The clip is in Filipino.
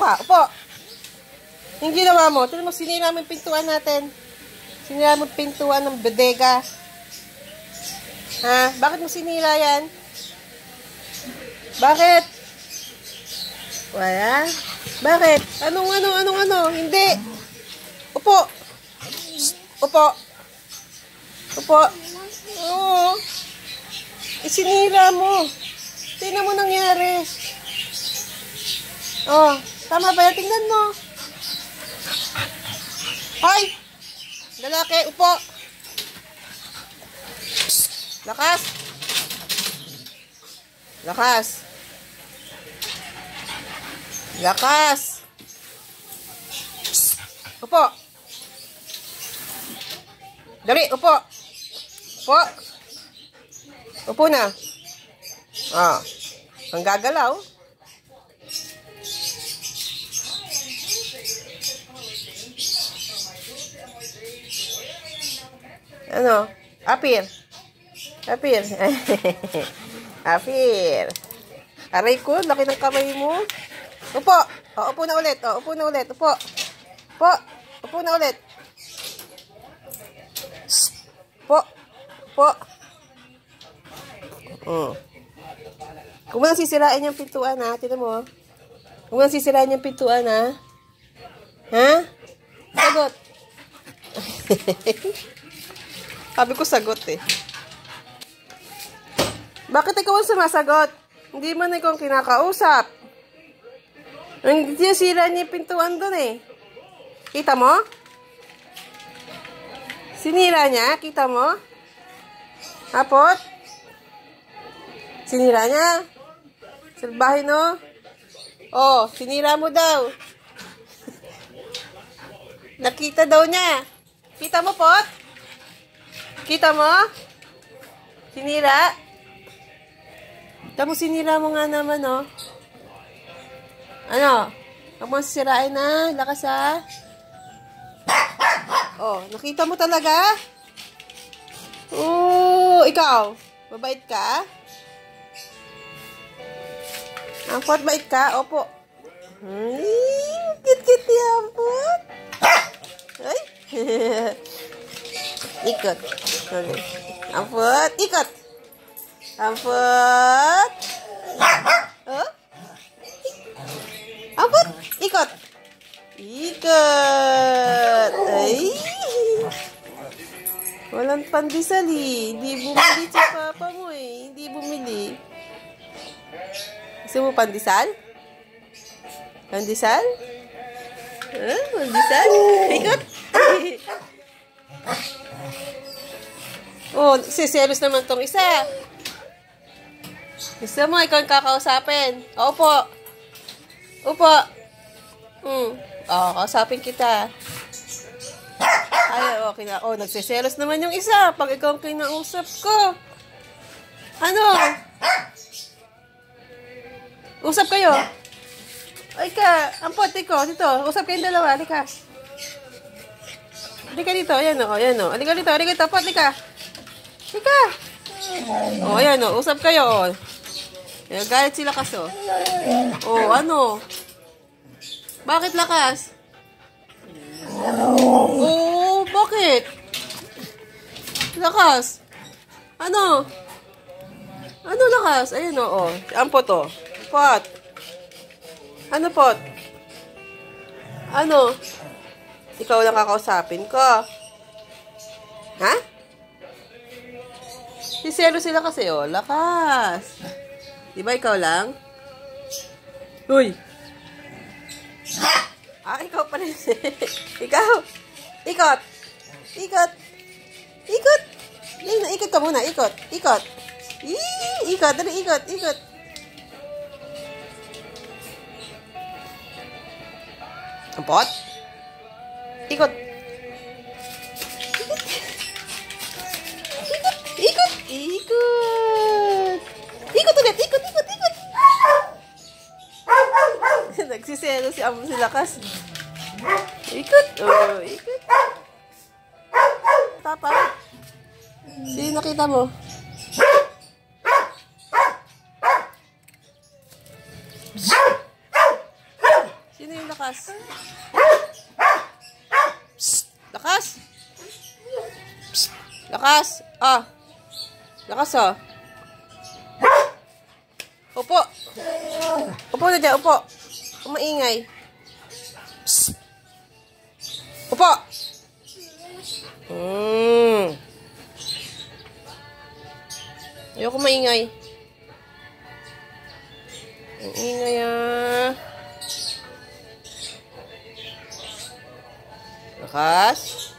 ka. Upo. Yung ginawa mo, tignan mo, sinira mo yung pintuan natin. Sinira mo pintuan ng bodega. Ha? Bakit mo sinira yan? Bakit? Wala? Bakit? Anong, anong, anong, ano? Hindi. Upo. Upo. Upo. Oo. Isinira mo. Tingnan mo nangyari. Oh, tama ba yan? Tingnan mo. Hoy! Lalaki, upo. Lakas. Lakas. Lakas. Upo. Dali, upo. Upo. Upo na. Ah. Ang gagalaw. Ano? Apir. Apir. Apir. Aray ko, laki ng kamay mo. Upo. O, upo na ulit. O, upo na ulit. Upo. Upo. Upo na ulit. Upo. Upo. Mm. Kung mo sisirain yung pintuan, ha? Tinan mo. Kung mo sisirain yung pintuan, ha? Ha? Sagot. Sabi ko sagot eh. Bakit ikaw ang sumasagot? Hindi man ikaw ang kinakausap. Niya sira niya pintuan doon eh. Kita mo? Sinira niya? Kita mo? Hapot? Sinira niya? Salbahin no? Oh, sinira mo daw. Nakita daw niya. Kita mo, Pot? Kita mo? Sinira? Kita mo, sinira mo nga naman, oh. Ano? Huwag mo na. Lakas, ha? Oh, nakita mo talaga? Oo, ikaw. Mabait ka? Ampot, bait ka? Opo. Ay, kit-kit ni Ampot. Ay. Ikot. Okay. Ampot, ikot. Ampot. Oh? Ampot, ikot. Ikot. Ay. Walang pandesal eh. Hindi bumili si papa mo eh. Hindi bumili. Gusto mo pandesal? Pandesal? Huh? Pandesal? Ikot. oh, siselos naman tong isa. Gusto mo, ikaw ang kakausapin. Opo. Opo. Hmm. Oh, kausapin kita. Ay, okay na. Oh, nagsiselos naman yung isa pag ikaw ang kinausap ko. Ano? Usap kayo. Ay ka, ampot, iko, dito. Usap kayong dalawa, halika. Halika dito, ayan o, ayan o. Halika dito, halika dito, ampot, halika. Halika. O, ayan o, usap kayo o. Ayan, galit sila kaso. O, ano? Bakit lakas? Oh, bakit? Lakas. Ano? Ano lakas? Ayun o, oh. Ampot o. Pot. Ano pot? Ano? Ikaw lang kakausapin ko. Ha? Sisero sila kasi, oh. Lakas. Di ba ikaw lang? Uy. Ah, ikaw pa rin. ikaw. Ikot. Ikot. Ikot. Yan, ikot ka muna. Ikot. Ikot. Ii, ikot. Dali, ikot. Ikot. Ampot? Ikot. Ikot. Ikot. Ikot. Ikot ulit. Ikot, ikot, ikot. Nagsiselo si Amo si Lakas. Ikot. Oh, ikot. Tapa. Sino nakita mo? Sino yung lakas? Lakas! Ah! Lakas ah! Upo! Upo na dyan, upo! Umaingay. Psst! Upo! Hmm. Ayoko maingay. Ang ingay ah. Lakas.